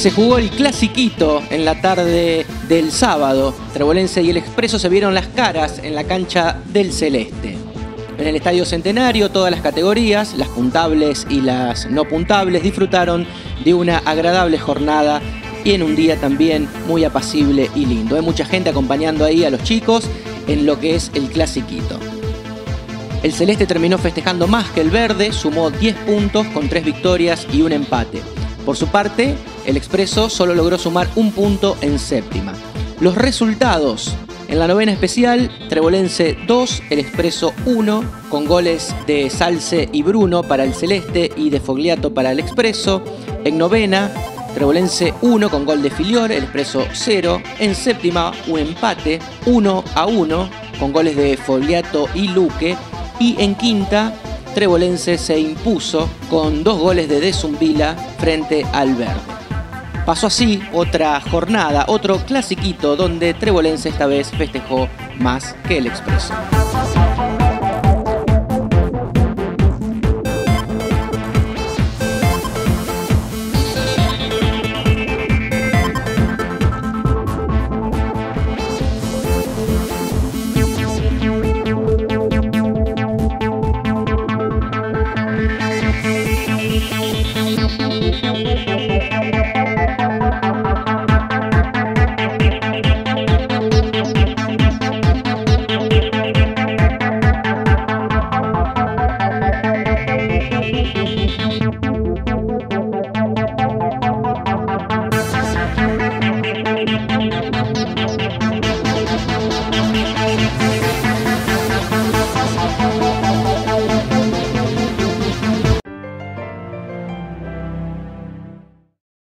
Se jugó el clasiquito en la tarde del sábado. Trebolense y el Expreso se vieron las caras en la cancha del Celeste. En el Estadio Centenario, todas las categorías, las puntables y las no puntables, disfrutaron de una agradable jornada y en un día también muy apacible y lindo. Hay mucha gente acompañando ahí a los chicos en lo que es el clasiquito. El celeste terminó festejando más que el verde, sumó 10 puntos con 3 victorias y un empate. Por su parte, el Expreso solo logró sumar un punto en séptima. Los resultados. En la novena especial, Trebolense 2, el Expreso 1, con goles de Salce y Bruno para el Celeste y de Fogliato para el Expreso. En novena, Trebolense 1 con gol de Filior, el Expreso 0. En séptima, un empate 1 a 1 con goles de Fogliato y Luque y en quinta, Trebolense se impuso con dos goles de Dezumbila frente al Verde. Pasó así otra jornada, otro clasiquito donde Trebolense esta vez festejó más que el Expreso. Música